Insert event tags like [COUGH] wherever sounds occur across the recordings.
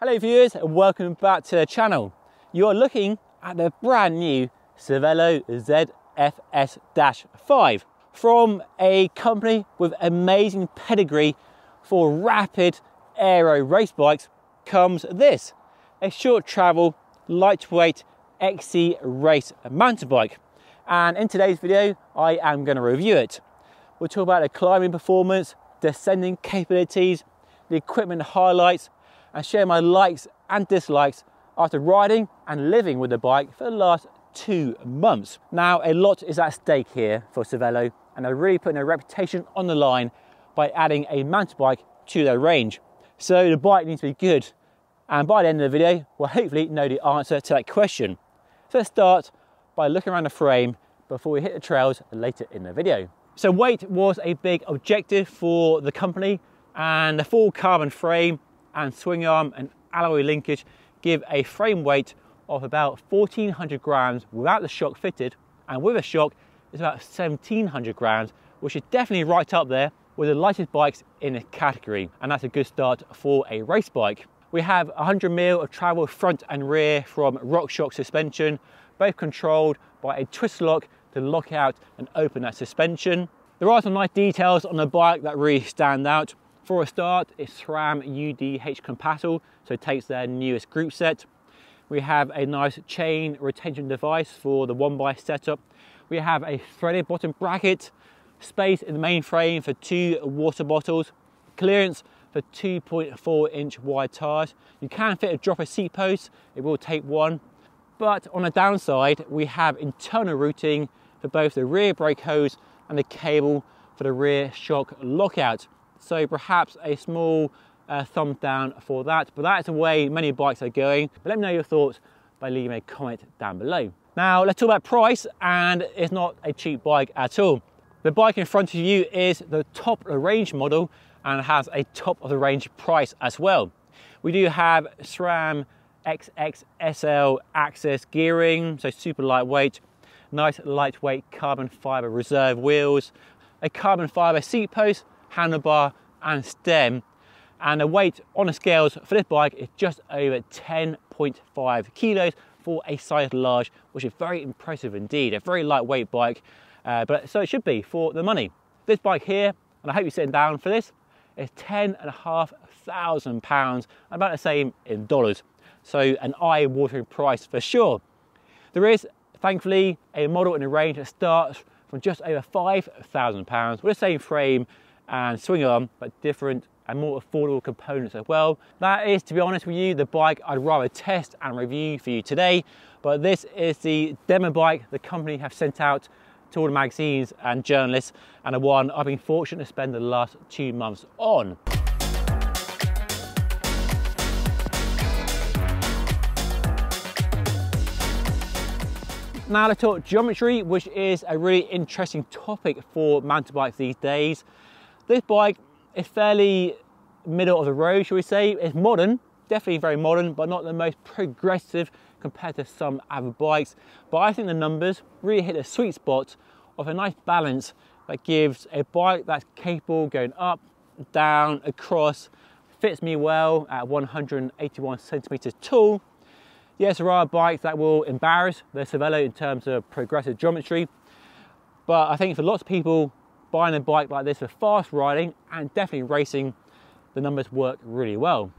Hello viewers and welcome back to the channel. You're looking at the brand new Cervelo ZFS-5 from a company with amazing pedigree for rapid aero race bikes comes this, a short travel, lightweight XC race mountain bike. And in today's video, I am gonna review it. We'll talk about the climbing performance, descending capabilities, the equipment highlights, and share my likes and dislikes after riding and living with the bike for the last two months. Now, a lot is at stake here for Cervelo, and they're really putting their reputation on the line by adding a mountain bike to their range. So the bike needs to be good. And by the end of the video, we'll hopefully know the answer to that question. So let's start by looking around the frame before we hit the trails later in the video. So weight was a big objective for the company and the full carbon frame and swing arm and alloy linkage give a frame weight of about 1400 grams without the shock fitted and with a shock it's about 1700 grams which is definitely right up there with the lightest bikes in the category and that's a good start for a race bike. We have 100 mil of travel front and rear from RockShox suspension both controlled by a twist lock to lock out and open that suspension. There are some nice details on the bike that really stand out. For a start, it's SRAM UDH compatible, so it takes their newest group set. We have a nice chain retention device for the one by setup. We have a threaded bottom bracket, space in the main frame for two water bottles, clearance for 2.4 inch wide tires. You can fit a dropper seat post, it will take one. But on the downside, we have internal routing for both the rear brake hose and the cable for the rear shock lockout. So perhaps a small uh, thumbs down for that. But that's the way many bikes are going. But let me know your thoughts by leaving a comment down below. Now let's talk about price and it's not a cheap bike at all. The bike in front of you is the top of the range model and has a top of the range price as well. We do have SRAM XXSL AXS gearing, so super lightweight, nice lightweight carbon fiber reserve wheels, a carbon fiber seat post, handlebar and stem. And the weight on the scales for this bike is just over 10.5 kilos for a size large, which is very impressive indeed. A very lightweight bike, uh, but so it should be for the money. This bike here, and I hope you're sitting down for this, is ten and a half thousand pounds, about the same in dollars. So an eye-watering price for sure. There is, thankfully, a model in the range that starts from just over £5,000 with the same frame and swing arm, but different and more affordable components as well. That is, to be honest with you, the bike I'd rather test and review for you today. But this is the demo bike the company have sent out to all the magazines and journalists and the one I've been fortunate to spend the last two months on. Now let's talk geometry, which is a really interesting topic for mountain bikes these days. This bike is fairly middle of the road, shall we say. It's modern, definitely very modern, but not the most progressive compared to some other bikes. But I think the numbers really hit a sweet spot of a nice balance that gives a bike that's capable going up, down, across, fits me well at 181 centimeters tall. Yes, there are bikes that will embarrass the Cervelo in terms of progressive geometry, but I think for lots of people, buying a bike like this for fast riding and definitely racing, the numbers work really well.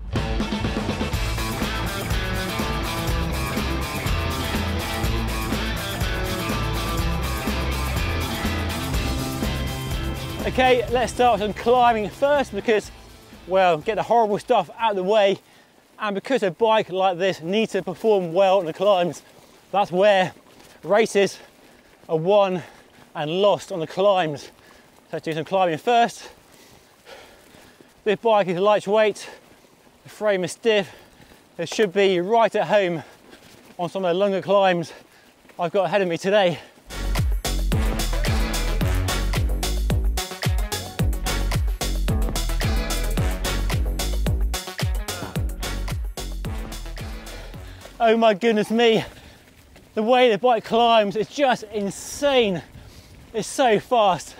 Okay, let's start with some climbing first because, well, get the horrible stuff out of the way. And because a bike like this needs to perform well on the climbs, that's where races are won and lost on the climbs. Let's do some climbing first. This bike is lightweight, the frame is stiff. It should be right at home on some of the longer climbs I've got ahead of me today. Oh my goodness me. The way the bike climbs is just insane. It's so fast.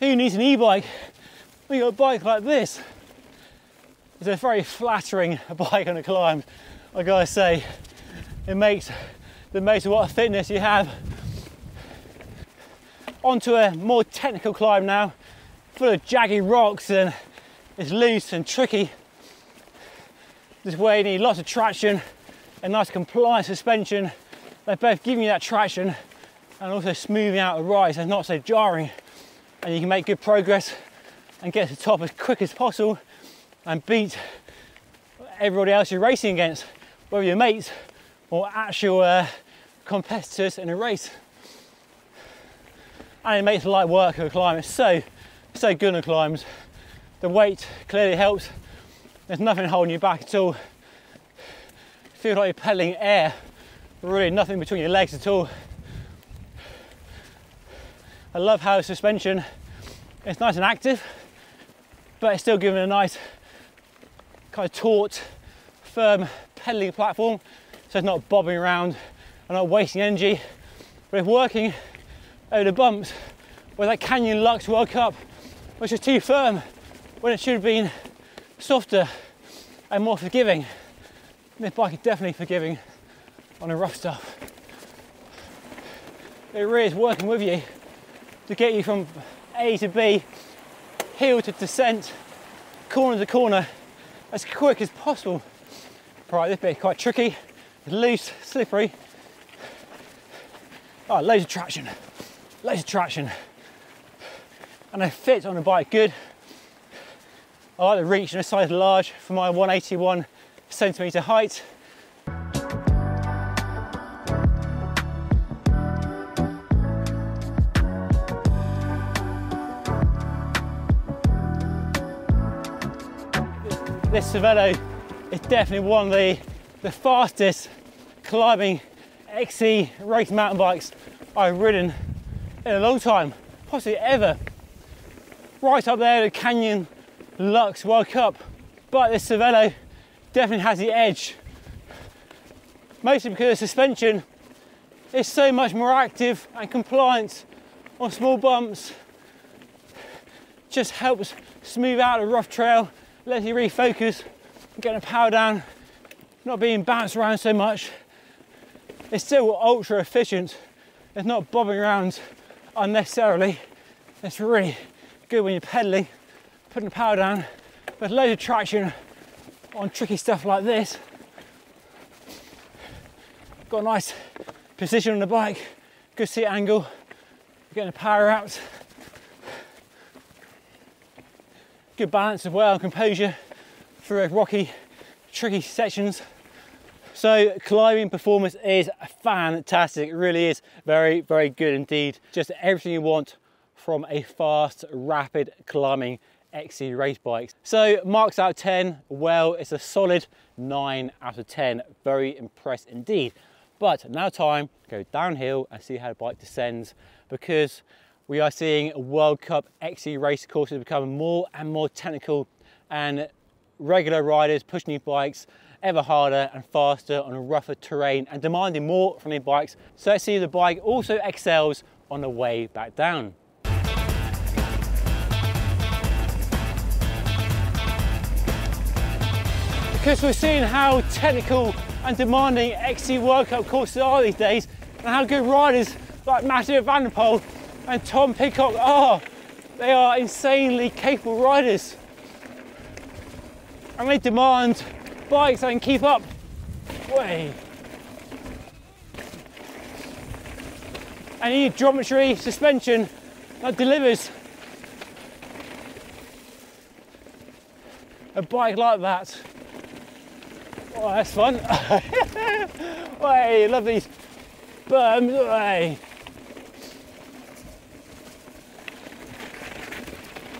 Who needs an e-bike? We got a bike like this. It's a very flattering [LAUGHS] bike on a climb. I gotta say, it makes the most of what fitness you have. Onto a more technical climb now, full of jaggy rocks and it's loose and tricky. This way you need lots of traction and nice compliant suspension. They're both giving you that traction and also smoothing out the rise it's not so jarring and you can make good progress and get to the top as quick as possible and beat everybody else you're racing against, whether your mates or actual uh, competitors in a race. And it makes light work of a climb. It's so, so good on climbs. The weight clearly helps. There's nothing holding you back at all. Feel like you're pedaling air, really nothing between your legs at all. I love how suspension it's nice and active, but it's still giving a nice kind of taut, firm pedaling platform, so it's not bobbing around and not wasting energy. But it's working over the bumps where that Canyon Lux World Cup, which is too firm when it should have been softer and more forgiving. This bike is definitely forgiving on the rough stuff. It really is working with you to get you from A to B, hill to descent, corner to corner, as quick as possible. Right, this bit quite tricky, loose, slippery. Oh, loads of traction, loads of traction. And I fit on the bike good. I like the reach and the size large for my 181 centimetre height. This Cervelo is definitely one of the, the fastest climbing XC race mountain bikes I've ridden in a long time, possibly ever. Right up there, the Canyon Lux World Cup. But this Cervelo definitely has the edge. Mostly because the suspension is so much more active and compliant on small bumps. Just helps smooth out a rough trail lets you refocus, getting the power down, not being bounced around so much. It's still ultra efficient. It's not bobbing around unnecessarily. It's really good when you're pedaling, putting the power down, but loads of traction on tricky stuff like this. Got a nice position on the bike, good seat angle, getting the power out. Good balance as well, and composure through rocky, tricky sections. So climbing performance is fantastic. It really is very, very good indeed. Just everything you want from a fast, rapid climbing XC race bike. So marks out of 10, well, it's a solid nine out of 10. Very impressed indeed. But now time to go downhill and see how the bike descends because we are seeing World Cup XC race courses becoming more and more technical and regular riders pushing their bikes ever harder and faster on a rougher terrain and demanding more from their bikes. So let's see if the bike also excels on the way back down. Because we're seeing how technical and demanding XC World Cup courses are these days and how good riders like Matthew van der Poel and Tom Pidcock are. Ah, they are insanely capable riders. And they demand bikes that can keep up. Way. And you need geometry, suspension that delivers. A bike like that. Oh, that's fun. [LAUGHS] Way, love these berms. Way.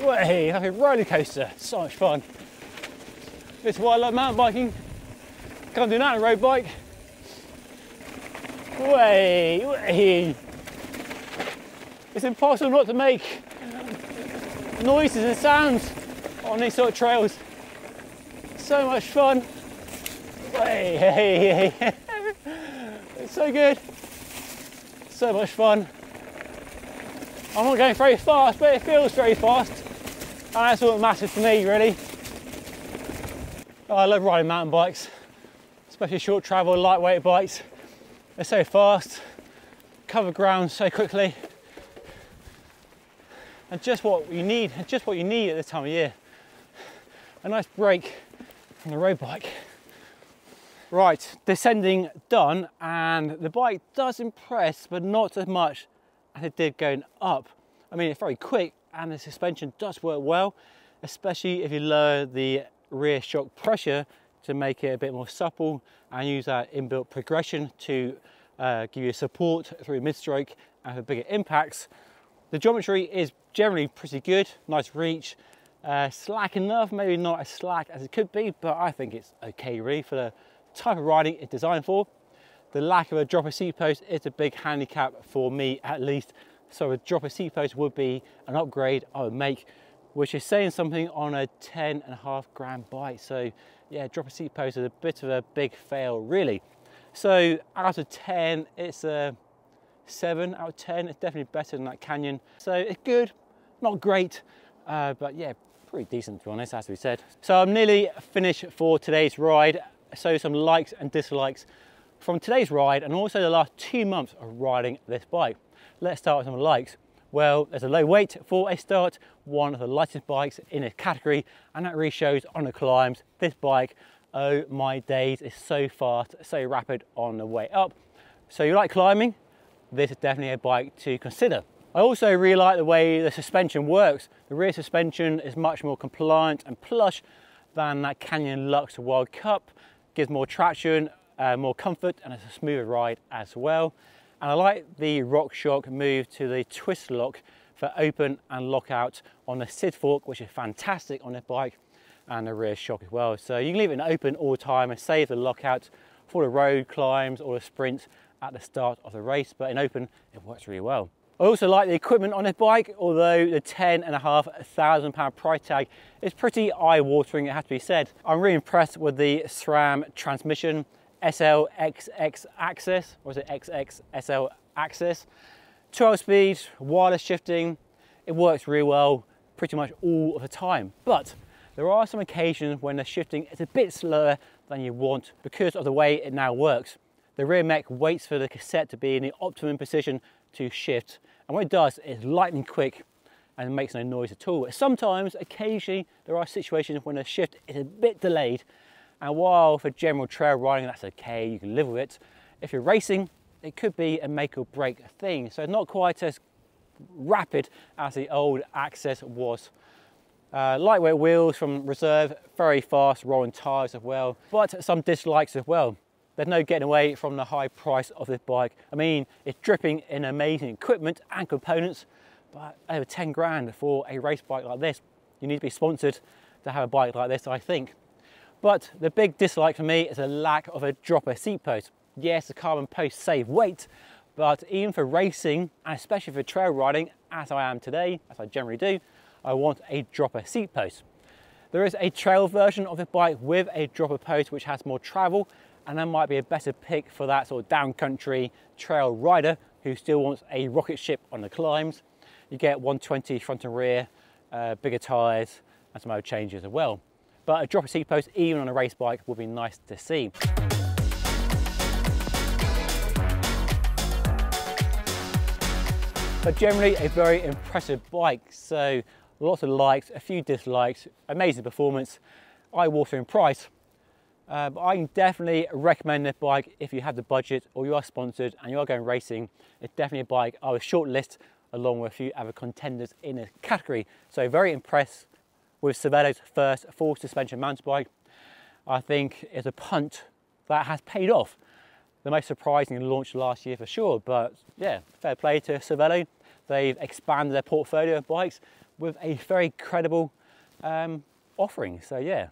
Way, a roller coaster, so much fun. This is why I love mountain biking. Can't do that on a road bike. Way, way. It's impossible not to make noises and sounds on these sort of trails. So much fun. Way, hey, hey. It's so good. So much fun. I'm not going very fast, but it feels very fast. And that's all that matters to me, really. Oh, I love riding mountain bikes, especially short travel, lightweight bikes. They're so fast, cover ground so quickly, and just what you need, just what you need at this time of year. A nice break from the road bike. Right, descending done, and the bike does impress, but not as much as it did going up. I mean, it's very quick, and the suspension does work well, especially if you lower the rear shock pressure to make it a bit more supple and use that inbuilt progression to uh, give you support through mid-stroke and for bigger impacts. The geometry is generally pretty good, nice reach, uh, slack enough, maybe not as slack as it could be, but I think it's okay really for the type of riding it's designed for. The lack of a dropper seat post is a big handicap for me at least. So a dropper seat post would be an upgrade I would make, which is saying something on a 10 and a half grand bike. So yeah, dropper seat post is a bit of a big fail really. So out of 10, it's a seven out of 10. It's definitely better than that Canyon. So it's good, not great, uh, but yeah, pretty decent to be honest, as we said. So I'm nearly finished for today's ride so some likes and dislikes from today's ride and also the last two months of riding this bike. Let's start with some likes. Well, there's a low weight for a start, one of the lightest bikes in its category, and that really shows on the climbs. This bike, oh my days, is so fast, so rapid on the way up. So you like climbing? This is definitely a bike to consider. I also really like the way the suspension works. The rear suspension is much more compliant and plush than that Canyon Lux World Cup gives more traction, uh, more comfort, and it's a smoother ride as well. And I like the RockShox move to the twist lock for open and lockout on the SID fork, which is fantastic on this bike, and the rear shock as well. So you can leave it in open all the time and save the lockout for the road climbs or the sprints at the start of the race, but in open, it works really well. I also like the equipment on this bike, although the ten and a half thousand pound price tag is pretty eye-watering, it has to be said. I'm really impressed with the SRAM transmission, SLXX AXS, or is it XX SL AXS? 12 speed, wireless shifting, it works really well pretty much all of the time. But there are some occasions when the shifting is a bit slower than you want because of the way it now works. The rear mech waits for the cassette to be in the optimum position to shift and what it does is lightning quick and makes no noise at all. Sometimes, occasionally, there are situations when a shift is a bit delayed and while for general trail riding that's okay, you can live with it, if you're racing, it could be a make or break thing. So not quite as rapid as the old AXS was. Uh, lightweight wheels from Reserve, very fast rolling tyres as well, but some dislikes as well. There's no getting away from the high price of this bike. I mean, it's dripping in amazing equipment and components, but over 10 grand for a race bike like this. You need to be sponsored to have a bike like this, I think. But the big dislike for me is a lack of a dropper seat post. Yes, the carbon posts save weight, but even for racing, and especially for trail riding, as I am today, as I generally do, I want a dropper seat post. There is a trail version of the bike with a dropper post which has more travel and that might be a better pick for that sort of downcountry trail rider who still wants a rocket ship on the climbs. You get 120 front and rear, uh, bigger tyres and some other changes as well. But a dropper seat post, even on a race bike, would be nice to see. But generally a very impressive bike. So lots of likes, a few dislikes, amazing performance, eye-watering price, uh, but I can definitely recommend this bike if you have the budget or you are sponsored and you are going racing. It's definitely a bike I would shortlist along with a few other contenders in the category. So very impressed with Cervelo's first full suspension mountain bike. I think it's a punt that has paid off. The most surprising launch last year for sure, but yeah, fair play to Cervelo. They've expanded their portfolio of bikes with a very credible um, offering. So yeah,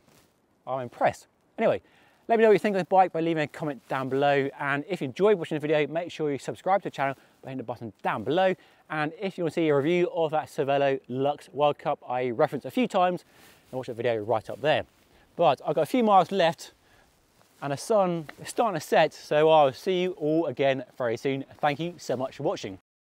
I'm impressed. Anyway, let me know what you think of the bike by leaving a comment down below. And if you enjoyed watching the video, make sure you subscribe to the channel by the button down below. And if you want to see a review of that Cervelo Lux World Cup I referenced a few times, then watch that video right up there. But I've got a few miles left and the sun is starting to set, so I'll see you all again very soon. Thank you so much for watching.